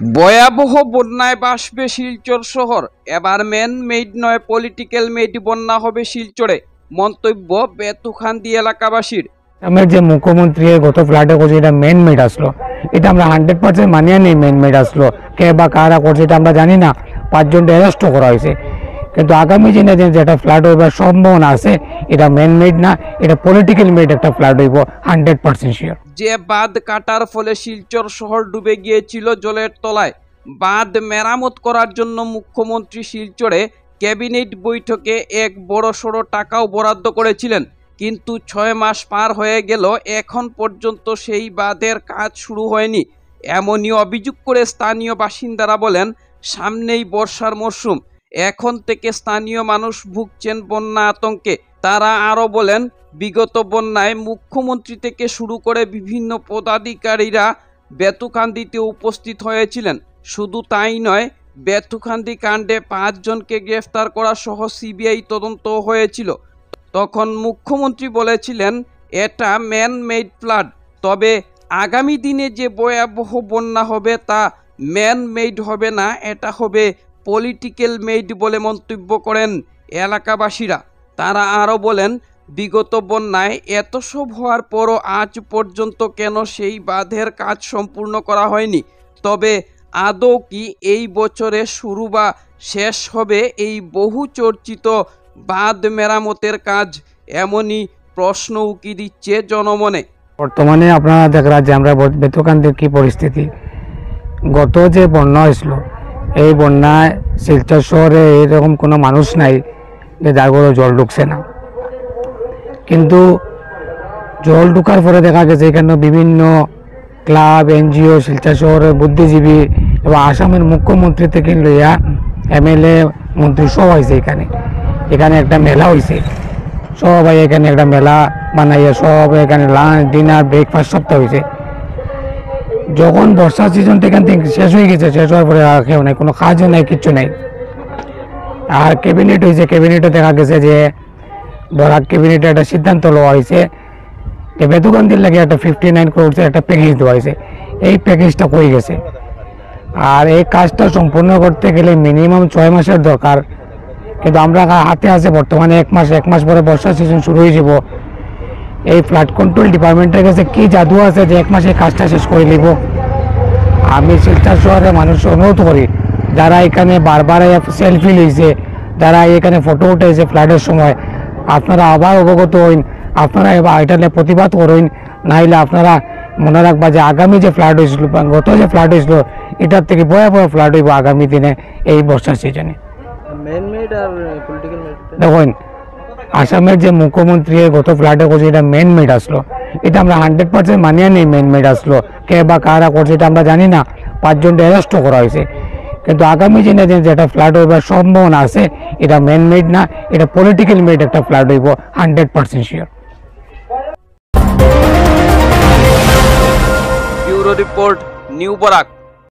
ভয়াবহ বন্যায় বাসবে শিলচর শহর। এবার ম্যান মেড নয় পলিটিক্যাল মেড বন্যা হবে শিলচরে, মন্তব্য বেতুখান্দি এলাকাবাসীর। আমার যে মুখ্যমন্ত্রী গত ফ্লাডে করছে, এটা মেন মেড আসলো। এটা আমরা হান্ড্রেড পার্সেন্ট মানিয়ে নেই মেন মেড আসলো। কে বা কারা করছে, এটা আমরা জানি না। পাঁচজনটা অ্যারেস্টও করা হয়েছে। কিন্তু আগামী দিনে যেটা ফ্লাড হইবার সম্ভাবনা আছে, এটা মেন মেড না, এটা পলিটিক্যাল মেড একটা ফ্লাড হইব হান্ড্রেড পার্সেন্ট শিওর যে বাঁধ কাটার ফলে শিলচর শহর ডুবে গিয়েছিল জলের তলায়। বাঁধ মেরামত করার জন্য মুখ্যমন্ত্রী শিলচরে ক্যাবিনেট বৈঠকে এক বড় সড়ো টাকাও বরাদ্দ করেছিলেন। কিন্তু ছয় মাস পার হয়ে গেল, এখন পর্যন্ত সেই বাঁধের কাজ শুরু হয়নি। এমনই অভিযোগ করে স্থানীয় বাসিন্দারা বলেন, সামনেই বর্ষার মরশুম। এখন থেকে স্থানীয় মানুষ ভুগছেন বন্যা আতঙ্কে। তারা আরও বলেন, বিগত বন্যায় মুখ্যমন্ত্রী থেকে শুরু করে বিভিন্ন পদাধিকারীরা বেতুকান্দিতে উপস্থিত হয়েছিলেন। শুধু তাই নয় বেতুকান্দি কাণ্ডে পাঁচজনকে গ্রেফতার করা সহ সিবিআই তদন্ত হয়েছিল। তখন মুখ্যমন্ত্রী বলেছিলেন, এটা ম্যান মেড ফ্লাড তবে আগামী দিনে যে ভয়াবহ বন্যা হবে তা ম্যান মেড হবে না, এটা হবে পলিটিক্যাল মেড বলে মন্তব্য করেন এলাকাবাসীরা। তারা আরও বলেন, বিগত বন্যায় এত সব হওয়ার পরও আজ পর্যন্ত কেন সেই বাঁধের কাজ সম্পূর্ণ করা হয়নি? তবে আদৌ কি এই বছরে শুরু বা শেষ হবে এই বহু চর্চিত বাঁধ মেরামতের কাজ? এমনই প্রশ্ন উকি দিচ্ছে জনমনে। বর্তমানে আপনারা দেখরা যে আমরা বেতকান্তের কি পরিস্থিতি? গত যে বন্যা হয়েছিল এই বন্যায় শিলচর শহরে এরকম কোনো মানুষ নাই যে যার ঘরে জল ঢুকছে না। কিন্তু জল ঢুকার পরে দেখা গেছে এখানে বিভিন্ন ক্লাব, এনজিও, শিলচর শহরের বুদ্ধিজীবী এবং আসামের মুখ্যমন্ত্রী থেকে লইয়া এমএলএ, মন্ত্রী সব হয়েছে এখানে। এখানে একটা মেলা হয়েছে সবাই এখানে একটা মেলা বানাইয়া সব এখানে লাঞ্চ, ডিনার, ব্রেকফাস্ট সবটা হয়েছে যখন বর্ষা সিজনটা এখান থেকে শেষ হয়ে গেছে, শেষ হওয়ার পরে আর কেউ নাই, কোনো কাজও নাই, কিচ্ছু নাই। আর ক্যাবিনেট হয়েছে, ক্যাবিনেটে দেখা গেছে যে বরাক ক্যাবিনেটে একটা সিদ্ধান্ত লওয়া হয়েছে যে বেতুকান্দির লাগে একটা ফিফটি নাইন ক্রোডসের একটা প্যাকেজ দেওয়া হয়েছে। এই প্যাকেজটা কই গেছে? আর এই কাজটা সম্পূর্ণ করতে গেলে মিনিমাম ছয় মাসের দরকার। কিন্তু আমরা হাতে আছে বর্তমানে এক মাস এক মাস পরে বর্ষা সিজন শুরু হয়ে যাব। এই ফ্লাড কন্ট্রোল ডিপার্টমেন্টের কাছে কি জাদু আছে যে এক মাসে কাজটা শেষ করে নিব? আমি শিলচর শহরে মানুষ অনুরোধ করি যারা এখানে বারবার সেলফি লইছে যারা এখানে ফটো উঠেছে ফ্লাডের সময় আপনারা আবার অবগত হইন আপনারা এবার এটা নিয়ে প্রতিবাদ করুন নাইলে আপনারা মনে রাখবা যে আগামী যে ফ্লাড হয়েছিল গত যে ফ্লাড হয়েছিল এটার থেকে ভয়াবহ ফ্লাড হইব আগামী দিনে এই বর্ষার সিজনে দেখুন আসামের যে মুখ্যমন্ত্রী গত ফ্লাডে করছে এটা মেন মেড আসলো, এটা আমরা হান্ড্রেড পার্সেন্ট মানিয়ে নেই মেন মেড আসলো। কে বা কারা করছে এটা আমরা জানি না পাঁচজনটা অ্যারেস্টও করা হয়েছে। কিন্তু আগামী দিনে যে যেটা ফ্লাড হইবার সম্ভাবনা আছে, এটা মেন মেড না, এটা পলিটিক্যাল মেড একটা ফ্লাড হইব hundred percent sure bureau report new Barak.